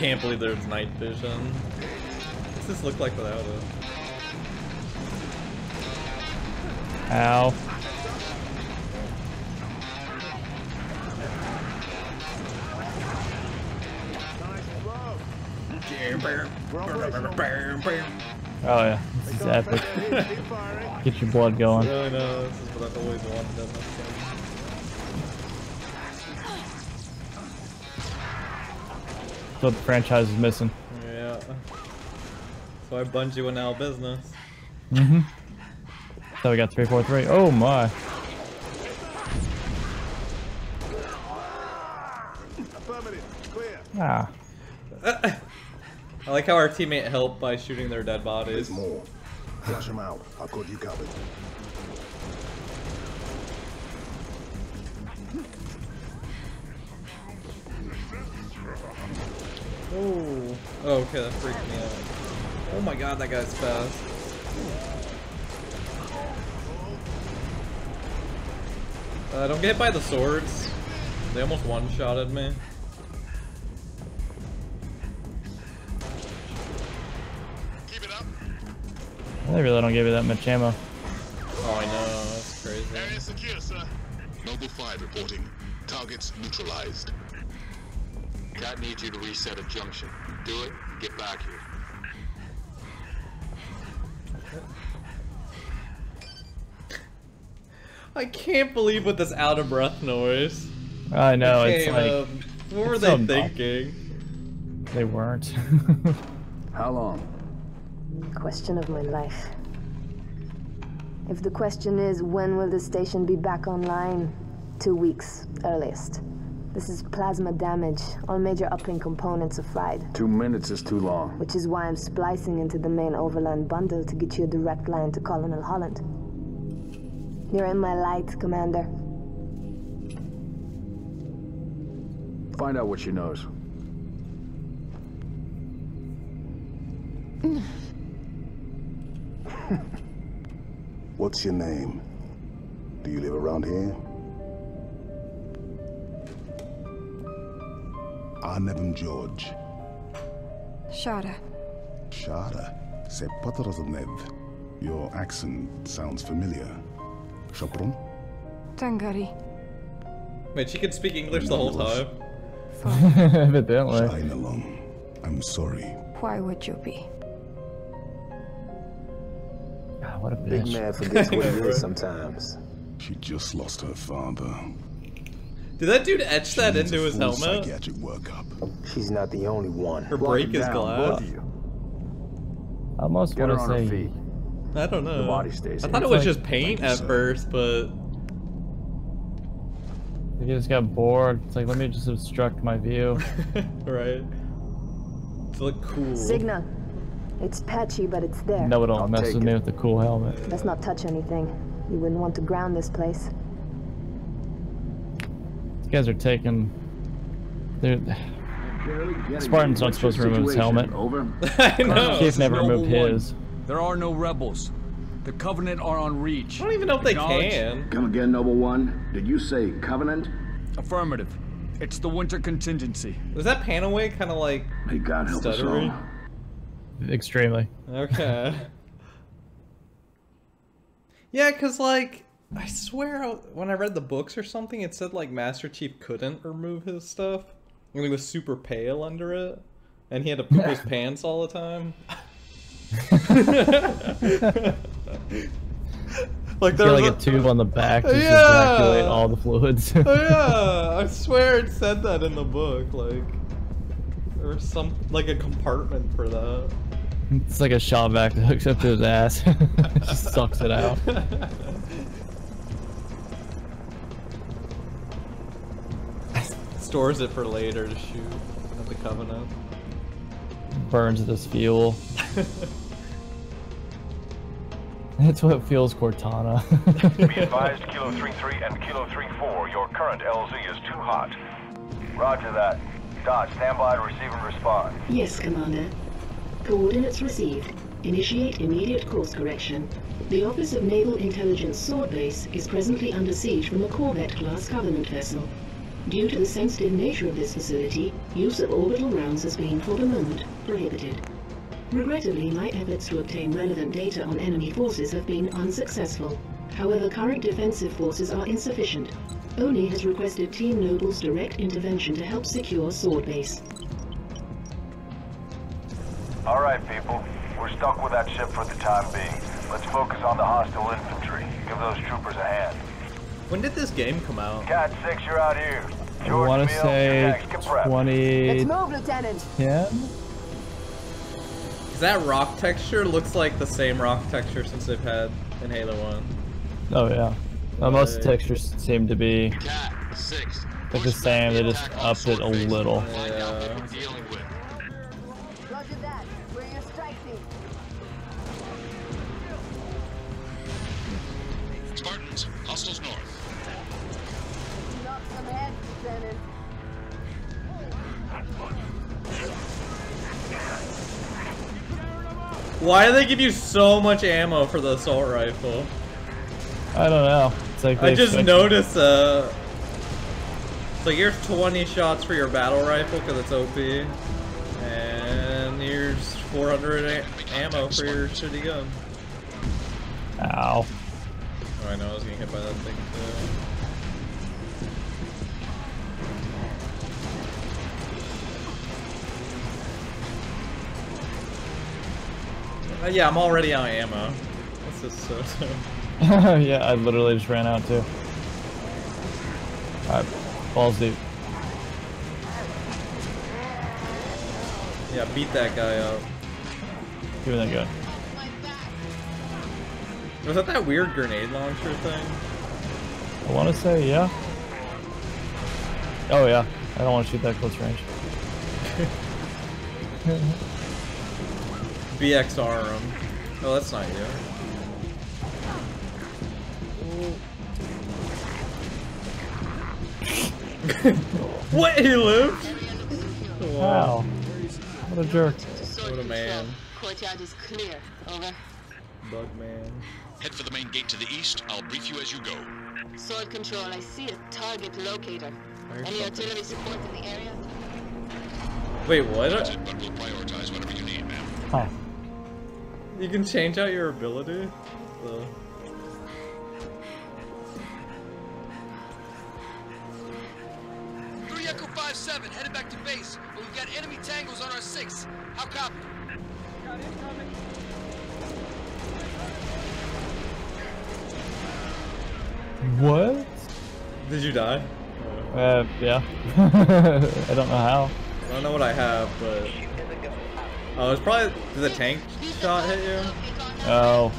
can't believe there's night vision. What's this look like without it? Ow. Oh yeah, this is epic. Get your blood going. I know, this is what I've always wanted That's what the franchise is missing. Yeah. That's why Bungie went out of business. Mm-hmm. So we got 343. Oh my. Ah. I like how our teammate helped by shooting their dead bodies. There's more. Flush them out. I've got you covered. Oh. oh, okay, that freaked me out. Oh my god, that guy's fast. Uh, don't get hit by the swords. They almost one-shotted me. They really don't give you that much ammo. Oh, I know, that's crazy. Area secure, sir. Noble 5 reporting. Targets neutralized. Kat needs you to reset a junction. Do it, get back here. I can't believe with this out of breath noise. I know, It it's like up. What were it's they so thinking? they weren't. How long? Question of my life. If the question is when will the station be back online, two weeks earliest. This is plasma damage. All major uplink components are fried, Two minutes is too long. which is why I'm splicing into the main overland bundle to get you a direct line to Colonel Holland. You're in my light, Commander. Find out what she knows. What's your name? Do you live around here? Arnevim Jorge. Shada. Shada. Se Nev. Your accent sounds familiar. Shopron? Tangari. Wait, she could speak English the whole time? Evidently. Shine along. I'm sorry. Why would you be? Ah, what a Big man forgets what he is sometimes. She just lost her father. Did that dude etch She that needs into a his full helmet? Psychiatric workup. She's not the only one. Or break his glass? I almost want to say feet. I don't know. The body stays I thought it was like- just paint Thank at sir. first, but he just got bored. It's like, let me just obstruct my view. right. To look cool. Signal. It's patchy, but it's there. No, it I'll don't mess take with me it. with the cool helmet. Let's not touch anything. You wouldn't want to ground this place. These guys are taking. They're. Spartan's not supposed to remove his helmet. Over. I know. Chief never Noble removed One. his. There are no rebels. The Covenant are on Reach. I don't even know if they can. Come again, Noble One. Did you say Covenant? Affirmative. It's the winter contingency. Was that Panaway kind of like May God help us all. Extremely. Okay. yeah, cause like I swear when I read the books or something, it said like Master Chief couldn't remove his stuff, and he was super pale under it, and he had to poop his pants all the time. like there was like a- a tube on the back to Yeah. evacuate all the fluids. Oh, yeah, I swear it said that in the book, like or some like a compartment for that. it's like a shot vac that hooks up to his ass. just sucks it out. Stores it for later to shoot at the Covenant. Burns it as fuel. That's what fuels Cortana. Be advised, Kilo 33 and Kilo 34, your current LZ is too hot. Roger that. Dot, stand by to receive and respond. Yes, Commander. Coordinates received. Initiate immediate course correction. The Office of Naval Intelligence Sword Base is presently under siege from a Corvette-class Covenant vessel. Due to the sensitive nature of this facility, use of orbital rounds has been, for the moment, prohibited. Regrettably, my efforts to obtain relevant data on enemy forces have been unsuccessful. However, current defensive forces are insufficient. ONI has requested Team Noble's direct intervention to help secure Sword Base. All right, people. We're stuck with that ship for the time being. Let's focus on the hostile infantry. Give those troopers a hand. When did this game come out? Kat 6, you're out here. I Jorge want to say you're next. Get prepped. 2010? move, Lieutenant. That rock texture looks like the same rock texture since they've had in Halo 1. Oh yeah. Uh, most of the textures seem to be Kat, six. like the same, they just upped it a little. Find out what Yeah. Why do they give you so much ammo for the assault rifle? I don't know. It's like I just noticed uh it's like here's 20 shots for your battle rifle because it's OP. And here's 400 a- ammo for your shitty gun. Ow. Oh, I know I was getting hit by that thing too. Uh, yeah, I'm already out of ammo. This is so so. yeah, I literally just ran out too. Alright, balls deep. Yeah, beat that guy up. Give me that gun. Was that that weird grenade launcher thing? I want to say yeah. Oh yeah, I don't want to shoot that close range. BXR him. Oh, that's not you. what? He lived? Wow. What a jerk. What a man. Courtyard is clear. Over. Bug man. Head for the main gate to the east. I'll brief you as you go. Sword control. I see a target locator. There's Any something. artillery support in the area? Wait, what? That's it, but we'll prioritize whatever you need, man. Huh. You can change out your ability? The... Three Echo 5-7, headed back to base, but we've got enemy tangos on our 6. How copy? What? Did you die? Uh, yeah. I don't know how. I don't know what I have, but... Oh, it's probably... Did the tank shot hit you? Oh.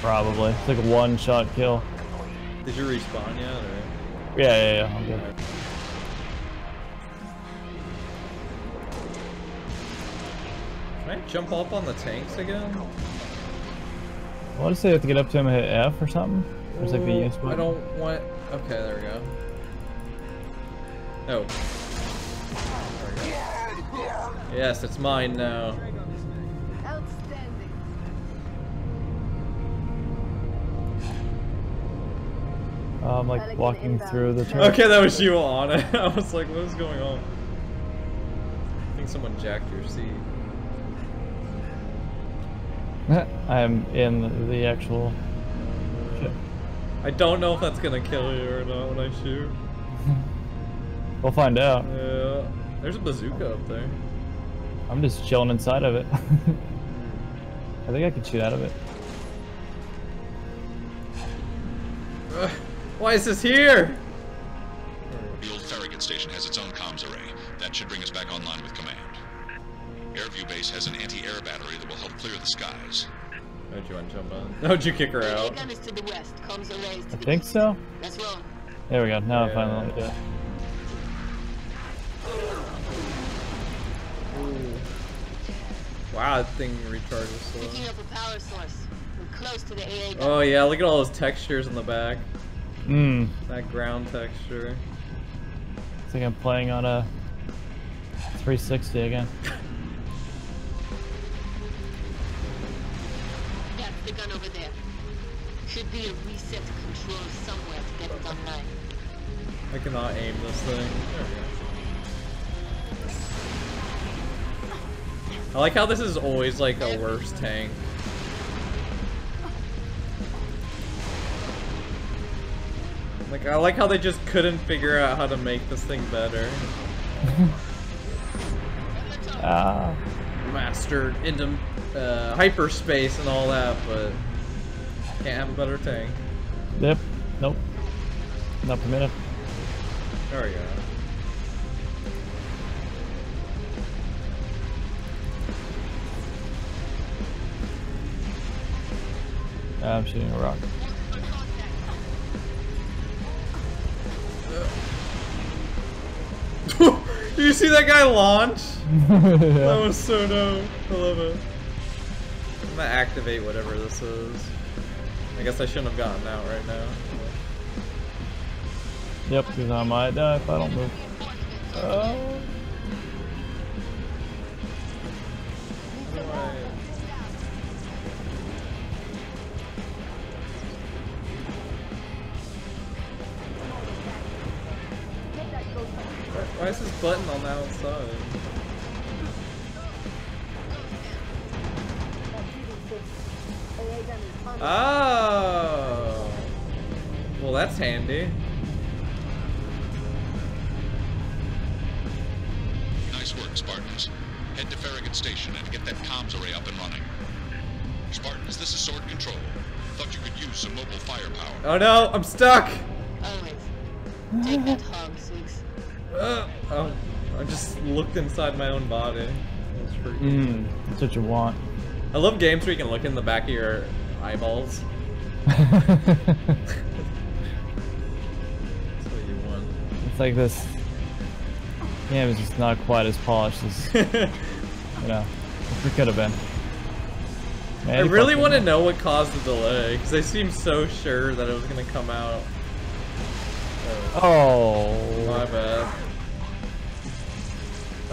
Probably. It's like a one shot kill. Did you respawn yet, or...? Yeah, yeah, yeah, I'm good. Can I jump up on the tanks again? I want to say you have to get up to him and hit F or something. There's like the Oh, use I don't want... Okay, there we go. Oh. There we go. Yes, it's mine now. Outstanding. Oh, I'm like walking through the turret. Okay, that was you on it. I was like, what is going on? I think someone jacked your seat. I'm in the actual ship. I don't know if that's gonna kill you or not when I shoot. We'll find out. Yeah. There's a bazooka up there. I'm just chilling inside of it. I think I could shoot out of it. Ugh, Why is this here? The old Farragut station has its own comms array. That should bring us back online with command. Airview base has an anti-air battery that will help clear the skies. How'd you want to jump on? How'd you kick her out? gun is to the west. Comms are raised. I think so. Let's roll. There we go. Now I Yeah. finally let do it. Wow, that thing recharges slow. Picking up a power source. We're close to the AA. Oh yeah, look at all those textures in the back. Mmm. That ground texture. It's like I'm playing on a 360 again. That's the gun over there. Should be a reset control somewhere to get it online. I cannot aim this thing. I like how this is always like a worse tank. Like I like how they just couldn't figure out how to make this thing better. Ah. Mastered into uh, hyperspace and all that, but can't have a better tank. Yep. Nope. Not permitted. There we go. I'm shooting a rock. Did you see that guy launch? That was so dope. I love it. I'm gonna activate whatever this is. I guess I shouldn't have gotten out right now. Yep, because I might die if I don't move. Oh. Button on the outside? Oh. Well, that's handy. Nice work, Spartans. Head to Farragut Station and get that comms array up and running. Spartans, this is Sword Control. Thought you could use some mobile firepower. Oh no, I'm stuck. Always. Take that hog, Six. Uh, oh, I just looked inside my own body. That's pretty Mmm, that's what you want. I love games where you can look in the back of your eyeballs. That's what you want. It's like this. Yeah, it's just not quite as polished as you know. It could have been. Man, I really want to know what caused the delay because they seemed so sure that it was gonna come out. Oh. My bad.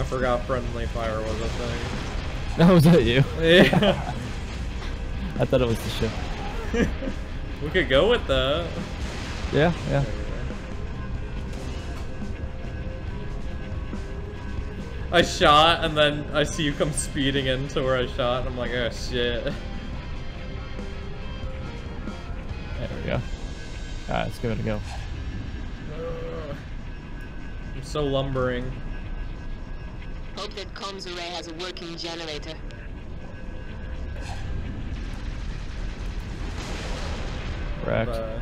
I forgot friendly fire was a thing. Oh, that was it, you. Yeah. I thought it was the ship. we could go with that. Yeah, yeah. I shot and then I see you come speeding into where I shot and I'm like, oh shit. There we go. Alright, let's give it a go. I'm so lumbering. Hope that comms array has a working generator. Correct. Uh,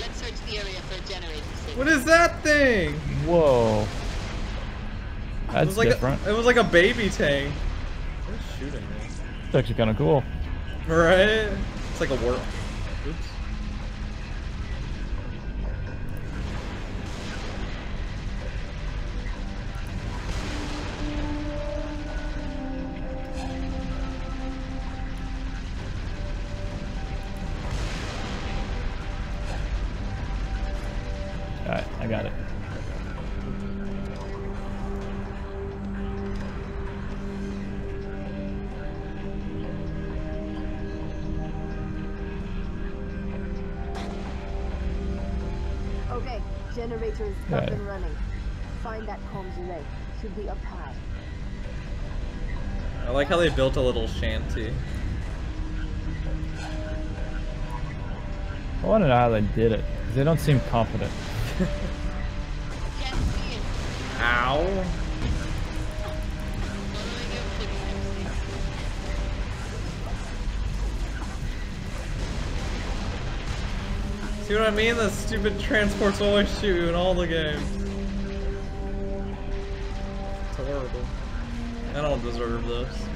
Let's search the area for a generator. Six. what is that thing? Whoa. it That's was like different. A, it was like a baby tank. Who's shooting? It's actually kind of cool. Right? It's like a war. Generator is up Right. and running. Find that comms array. Should be up high. I like how they built a little shanty. I want to know how they did it. 'cause They don't seem confident. Can't see it. Ow. See what I mean? The stupid transports always shoot you in all the games. It's horrible. I don't deserve this.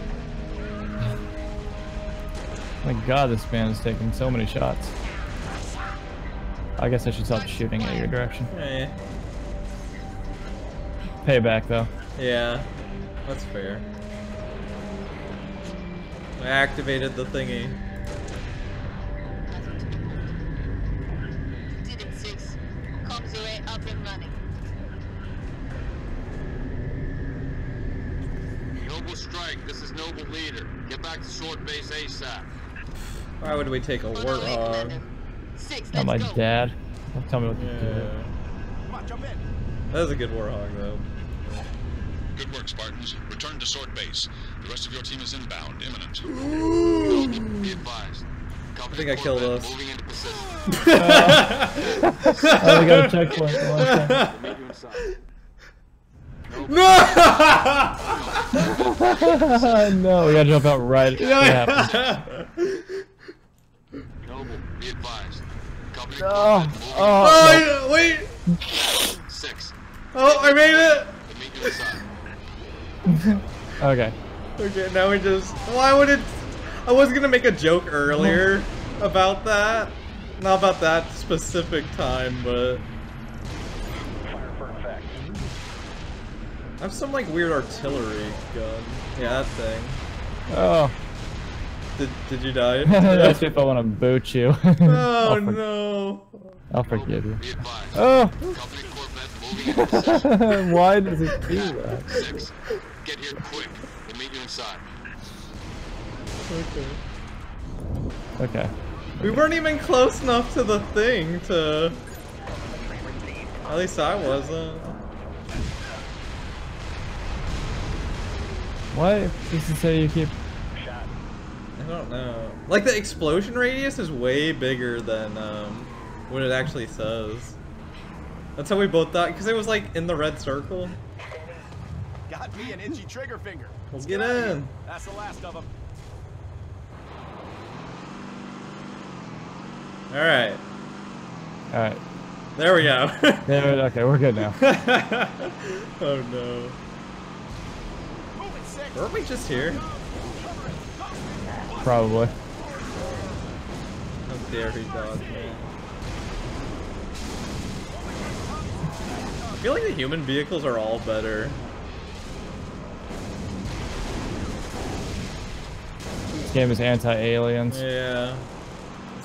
My god, this man is taking so many shots. I guess I should stop shooting at your direction. Eh. Payback, though. Yeah, that's fair. I activated the thingy. Comms array up and running. Noble Strike, this is Noble Leader. Get back to Sword Base ASAP. Why would we take a On our way, warthog? Six, Not let's my go. dad. Don't tell me what to do. That was a good Warhog though. Good work, Spartans. Return to Sword Base. The rest of your team is inbound, imminent. Be advised. I think I killed us. Moving oh, we got a checkpoint. for one second. Meet you inside. No! no, we gotta jump out right. What happened? Noble, be advised. Company oh, oh, No. equipment moving Oh, Oh, wait! six. Oh, I made it! To meet you inside. Okay. Okay, now we just. Why would it? I was gonna make a joke earlier about that. Not about that specific time, but. I have some like weird artillery gun. Yeah, that thing. Oh. Did, did you die? That's if I want to boot you. oh I'll, no. I'll forgive you. Oh! Company Corvette moving into position. Why does it do that? Six. Get here quick. We'll meet you inside. Okay. Okay. We weren't even close enough to the thing to. At least I wasn't. Why does it say you keep... I don't know. Like the explosion radius is way bigger than um, what it actually says. That's how we both thought, because it was like in the red circle. Got me an itchy trigger finger. Let's get in. That's the last of them. All right, Alright. there we go. There, okay, we're good now. oh no. Weren't we just here? Probably. How dare he dodge me? I feel like the human vehicles are all better. This game is anti-aliens. Yeah.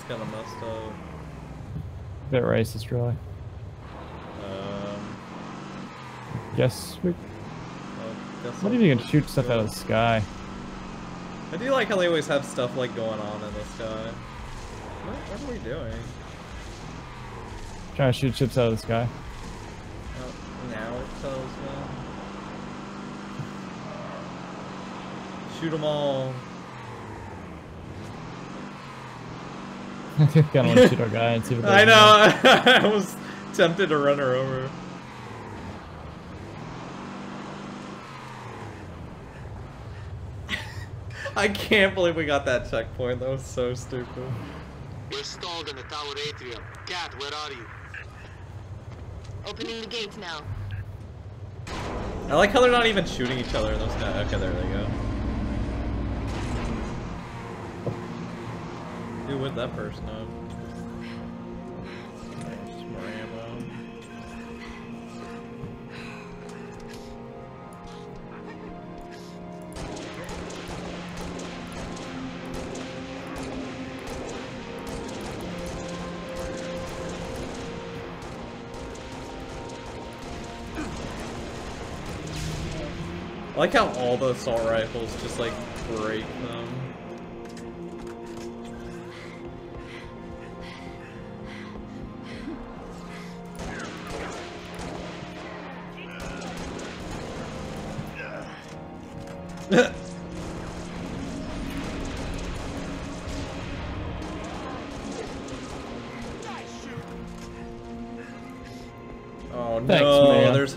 Kind of messed up. Bit racist, really. Um, Guess we... guess What if you can shoot stuff out of the sky? I do like how they always have stuff like going on in the sky. What, what are we doing? Trying to shoot chips out of the sky. Oh, now it tells me. Shoot them all. Kinda want to shoot our guy and see what I know. I was tempted to run her over. I can't believe we got that checkpoint. That was so stupid. We're stalled in the tower atrium. Kat, where are you? Opening the gates now. I like how they're not even shooting each other in those guys. Okay, there they go. With that person up. I like how all the assault rifles just like break them.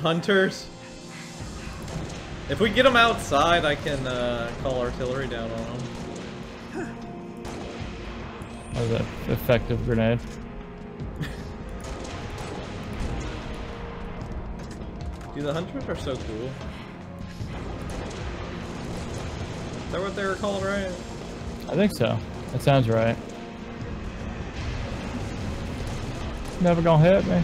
Hunters. If we get them outside, I can uh, call artillery down on them. That was an effective grenade. Dude, the hunters are so cool. Is that what they were called, right? I think so. That sounds right. Never gonna hit me.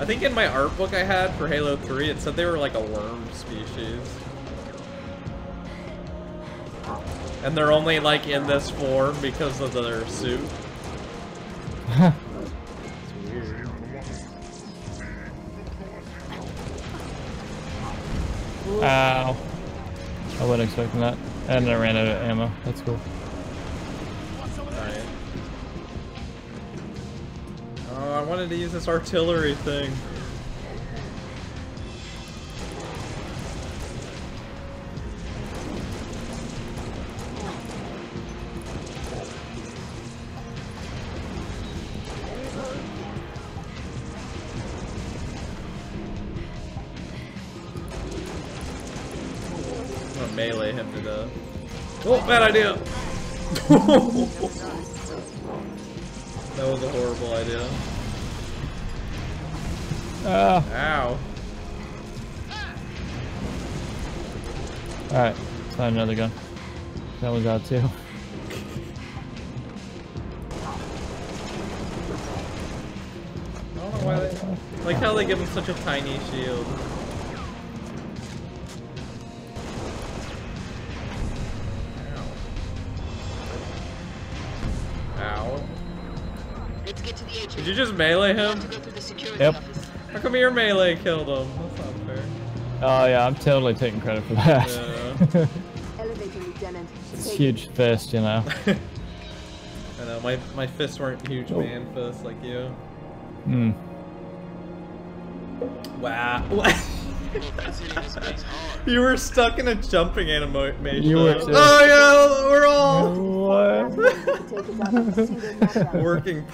I think in my art book I had for Halo 3, it said they were like a worm species. And they're only like in this form because of their suit. Ow. I wasn't expecting that. And I ran out of ammo. That's cool. wanted to use this artillery thing. melee him to. Oh, bad idea! that was a horrible idea. Ah. Ow. Alright, let's find another gun. That one's out too. I don't know why they, like how they give him such a tiny shield. Ow. Ow. Let's get to the agent. Did you just melee him? To go through the security Yep. office. How come your melee killed him? That's not fair. Oh yeah, I'm totally taking credit for that. Yeah. Elevator, Lieutenant. it's Take huge fist, you know. I know, my, my fists weren't huge Oh. man fists like you. Hmm. Wow. That's hitting this base hard. you were stuck in a jumping animation. You were too. Oh yeah, we're all What? Take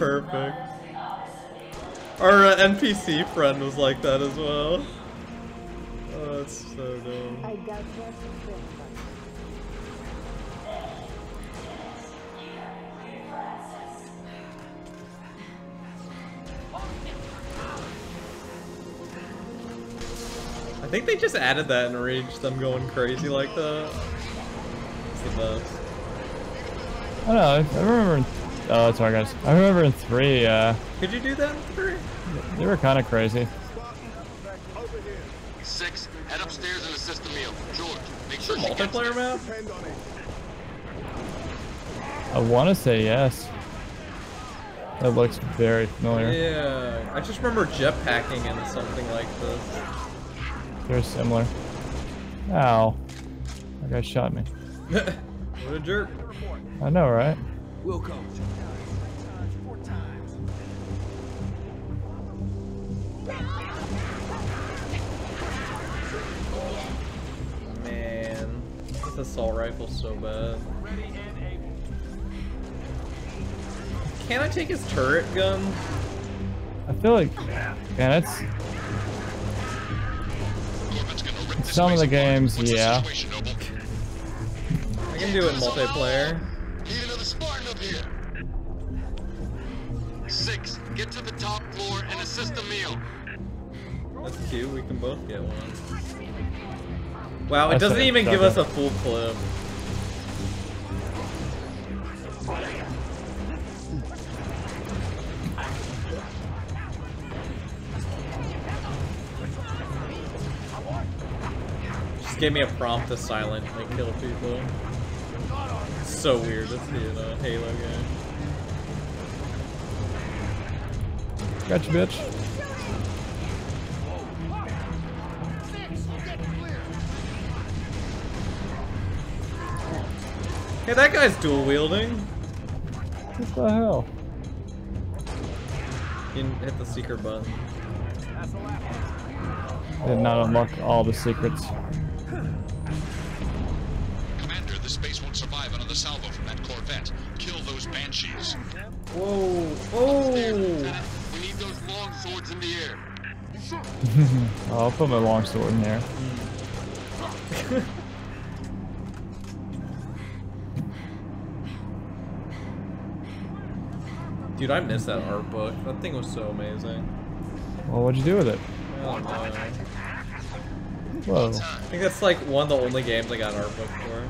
Our uh, NPC friend was like that as well. Oh, that's so dumb. I got just the thing. I think they just added that in Reach, them going crazy like that. It's the best. I don't know. I I remember. In, oh, sorry guys. I remember in three. Uh, Could you do that in three? they were kind of crazy. Six, head upstairs and assist the meal. Jorge, make sure she gets Multiplayer map? I want to say yes. That looks very familiar. Yeah, I just remember jetpacking in something like this. They're similar. Ow. That guy shot me. what a jerk. I know, right? We'll come. Assault rifle so bad. Can I take his turret gun? I feel like, man, it's Corbin's gonna rip this some of the games, yeah. situation, I can do it in multiplayer. Need another Spartan up here. Six, get to the top floor and assist Emile. That's cute, we can both get one. Wow, it That's doesn't even give us a full clip. Just gave me a prompt to silently kill people. It's so weird see in a Halo game. gotcha, bitch. Hey, that guy's dual wielding. What the hell? You hit the secret button. Did not unlock all the secrets. Commander, this base won't survive another salvo from that Corvette. Kill those Banshees. Whoa! Oh! Lieutenant. We need those long swords in the air. Oh, I'll put my long sword in there. Hmm. Dude, I miss that art book. That thing was so amazing. Well, what'd you do with it? I don't. I think that's like one of the only games I got art book for.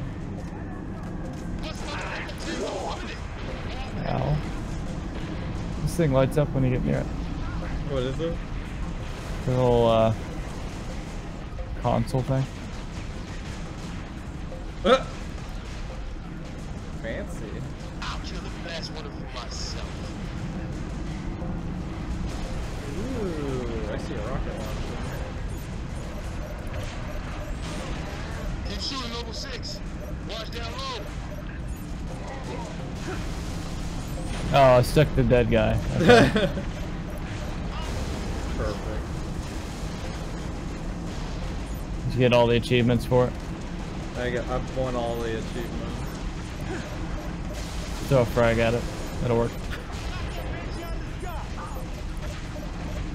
Ow. This thing lights up when you get near it. What is it? The little uh, console thing. Uh, Oh, I stuck the dead guy. Okay. Perfect. Did you get all the achievements for it? I got, I've won all the achievements. Throw a frag at it. That'll work.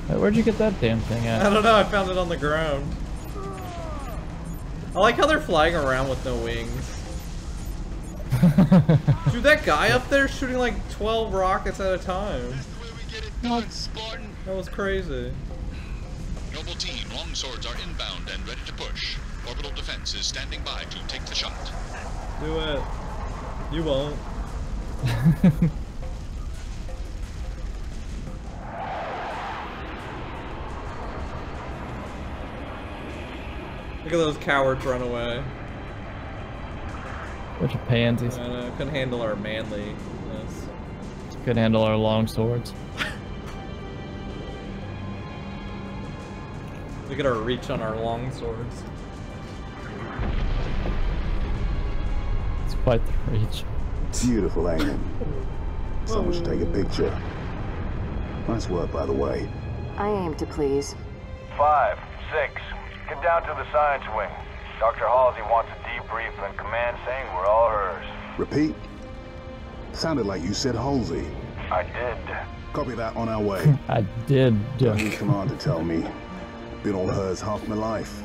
Where'd you get that damn thing at? I don't know, I found it on the ground. I like how they're flying around with no wings. Dude, that guy up there shooting like 12 rockets at a time. That was crazy. Noble team, longswords are inbound and ready to push. Orbital defense is standing by to take the shot. Do it. You won't. Look at those cowards run away. Bunch of pansies. I know, uh, couldn't handle our manliness. Could handle our long swords. Look at our reach on our long swords. It's quite the reach. Beautiful, ain't it? Someone should take a picture. Nice work, by the way. I aim to please. Five, six, get down to the science wing. Dr. Halsey wants a debrief and command saying we're all hers. Repeat. Sounded like you said Halsey. I did. Copy that on our way. I did. Don't need command to tell me. Been all hers half my life.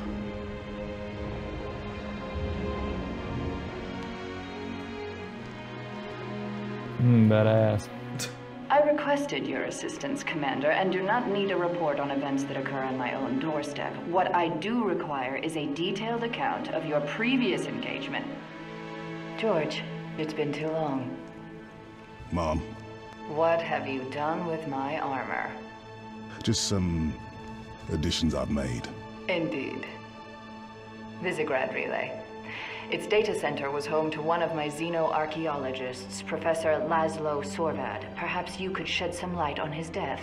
Hmm, badass. I requested your assistance, Commander, and do not need a report on events that occur on my own doorstep. What I do require is a detailed account of your previous engagement. Jorge, it's been too long. Mom, What have you done with my armor? just some additions I've made. Indeed. Visegrad Relay. Its data center was home to one of my xenoarchaeologists, Professor Laszlo Sorvad. Perhaps you could shed some light on his death.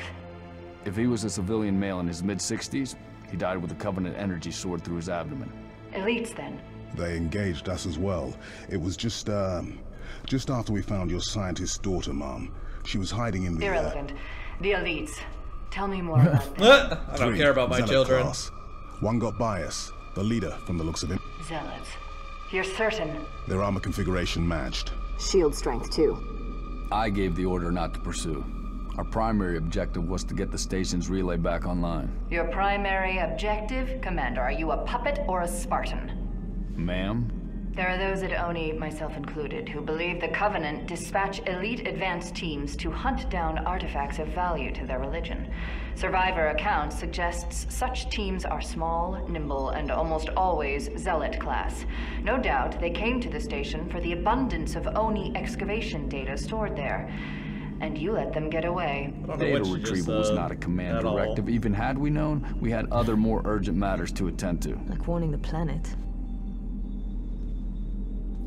If he was a civilian male in his mid-60s, he died with a Covenant energy sword through his abdomen. Elites, then. They engaged us as well. It was just, um, just after we found your scientist's daughter, Mom. She was hiding in the. uh, Irrelevant. The elites. Tell me more about them. I don't Three care about my Zealot children. class. One got by us, the leader from the looks of him. Zealots. You're certain? Their armor configuration matched. Shield strength, too. I gave the order not to pursue. Our primary objective was to get the station's relay back online. Your primary objective, Commander, are you a puppet or a Spartan? Ma'am? There are those at ONI, myself included, who believe the Covenant dispatch elite advance teams to hunt down artifacts of value to their religion. Survivor accounts suggests such teams are small, nimble, and almost always zealot class. No doubt they came to the station for the abundance of ONI excavation data stored there. And you let them get away. Data retrieval was not a command at all. directive. Even had we known, we had other more urgent matters to attend to. Like warning the planet.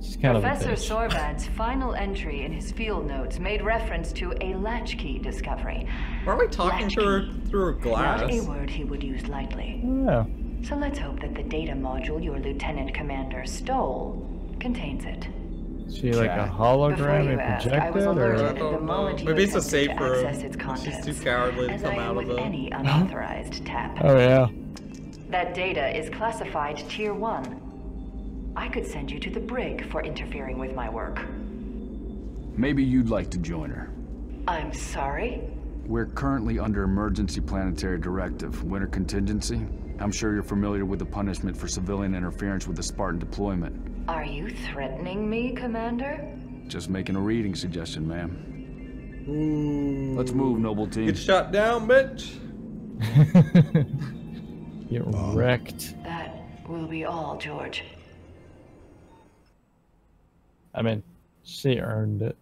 She's kind Professor of a bitch. Sorvad's final entry in his field notes made reference to a latchkey discovery. Why are we talking to her through a glass? Not a word he would use lightly. Yeah. So let's hope that the data module your lieutenant commander stole contains it. Is she like a hologram and asked, I projected was alerted or? at the moment you Maybe it's a attempted safe to room. access its She's too cowardly to come out of it. any unauthorized tap. Oh yeah. That data is classified Tier 1. I could send you to the brig for interfering with my work. Maybe you'd like to join her. I'm sorry? We're currently under emergency planetary directive, winter contingency. I'm sure you're familiar with the punishment for civilian interference with the Spartan deployment. Are you threatening me, Commander? Just making a reading suggestion, ma'am. Hmm. Let's move, noble team. Get shot down, bitch. Get uh-huh. wrecked. That will be all, Jorge. I mean, she earned it.